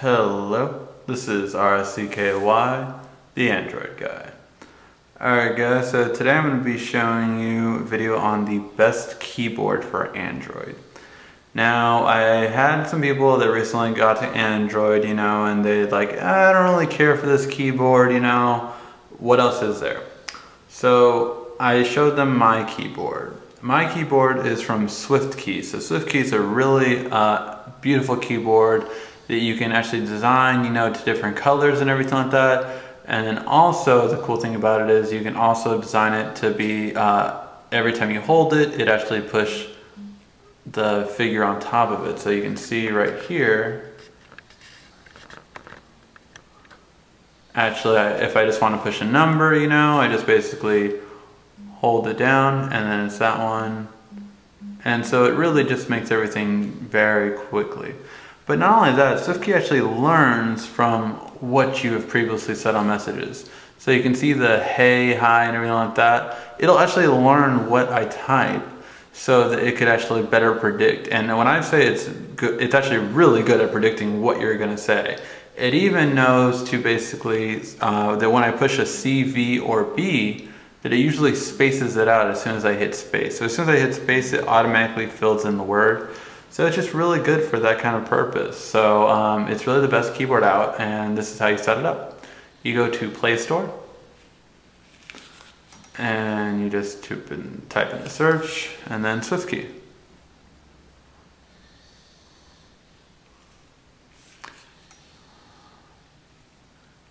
Hello, this is RSCKY, the Android guy. Alright guys, so today I'm going to be showing you a video on the best keyboard for Android. Now, I had some people that recently got to Android, you know, and they like, I don't really care for this keyboard, you know, what else is there? So I showed them my keyboard. My keyboard is from SwiftKey. So SwiftKey is a really uh, beautiful keyboard that you can actually design, you know, to different colors and everything like that. And then also the cool thing about it is you can also design it to be, uh, every time you hold it, it actually push the figure on top of it. So you can see right here, actually if I just want to push a number, you know, I just basically hold it down and then it's that one. And so it really just makes everything very quickly. But not only that, SwiftKey actually learns from what you have previously said on messages. So you can see the hey, hi, and everything like that. It'll actually learn what I type so that it could actually better predict. And when I say it's good, it's actually really good at predicting what you're gonna say. It even knows to basically, uh, that when I push a C, V, or B, that it usually spaces it out as soon as I hit space. So as soon as I hit space, it automatically fills in the word. So it's just really good for that kind of purpose. So um, it's really the best keyboard out and this is how you set it up. You go to Play Store and you just type in, type in the search and then SwiftKey.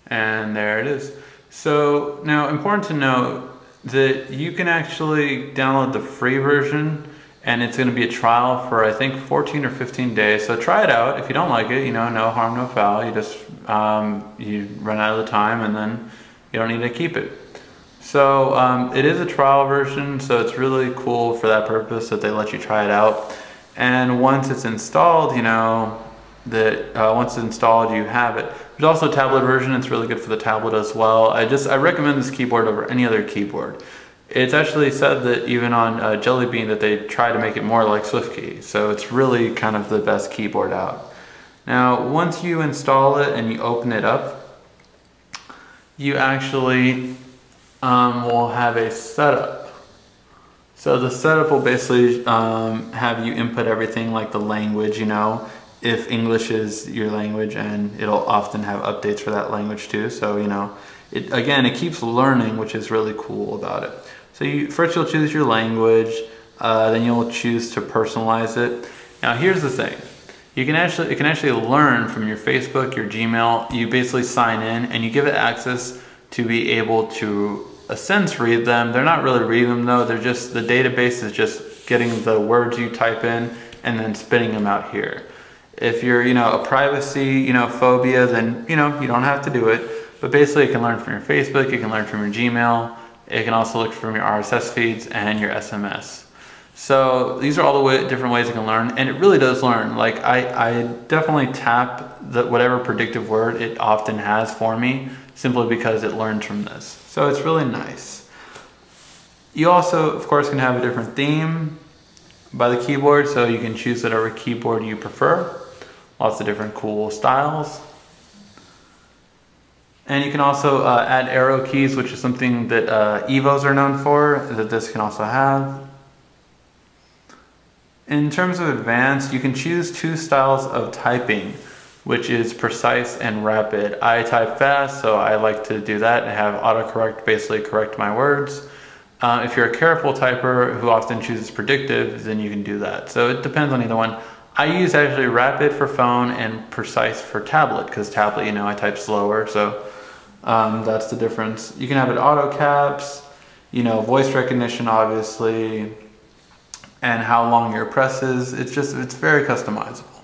And there it is. So now important to note, that you can actually download the free version and it's going to be a trial for I think 14 or 15 days. So try it out. If you don't like it, you know, no harm, no foul. You just um, you run out of the time and then you don't need to keep it. So um, it is a trial version, so it's really cool for that purpose that they let you try it out. And once it's installed, you know, that uh, once it's installed, you have it. There's also a tablet version. It's really good for the tablet as well. I just I recommend this keyboard over any other keyboard. It's actually said that even on uh, Jelly Bean that they try to make it more like SwiftKey. So it's really kind of the best keyboard out. Now, once you install it and you open it up, you actually um, will have a setup. So the setup will basically um, have you input everything like the language, you know, if English is your language and it'll often have updates for that language too. So, you know, it, again, it keeps learning, which is really cool about it. So you, first you'll choose your language, uh, then you'll choose to personalize it. Now here's the thing. You can actually, it can actually learn from your Facebook, your Gmail. You basically sign in and you give it access to be able to a sense read them. They're not really reading them though. They're just, the database is just getting the words you type in and then spitting them out here. If you're, you know, a privacy, you know, phobia, then, you know, you don't have to do it. But basically you can learn from your Facebook, you can learn from your Gmail, it can also look from your RSS feeds and your SMS. So these are all the way, different ways you can learn, and it really does learn. Like I, I definitely tap the, whatever predictive word it often has for me, simply because it learns from this. So it's really nice. You also, of course, can have a different theme by the keyboard, so you can choose whatever keyboard you prefer. Lots of different cool styles. And you can also uh, add arrow keys, which is something that uh, EVOs are known for, that this can also have. In terms of advanced, you can choose two styles of typing, which is precise and rapid. I type fast, so I like to do that and have autocorrect basically correct my words. Uh, if you're a careful typer who often chooses predictive, then you can do that. So it depends on either one. I use actually rapid for phone and precise for tablet because tablet, you know, I type slower, so um, that's the difference. You can have it auto caps, you know, voice recognition, obviously, and how long your press is. It's just, it's very customizable.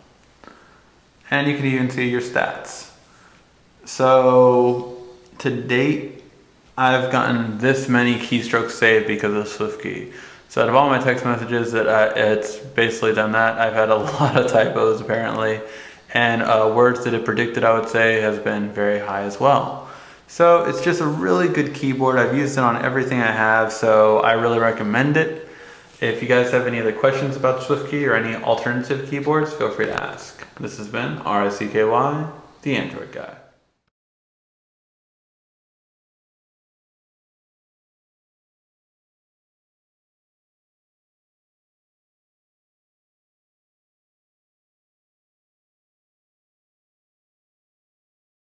And you can even see your stats. So to date, I've gotten this many keystrokes saved because of SwiftKey. So out of all my text messages, that I, it's basically done that. I've had a lot of typos apparently, and uh, words that it predicted I would say has been very high as well. So it's just a really good keyboard. I've used it on everything I have, so I really recommend it. If you guys have any other questions about SwiftKey or any alternative keyboards, feel free to ask. This has been RSCKY, The Android guy.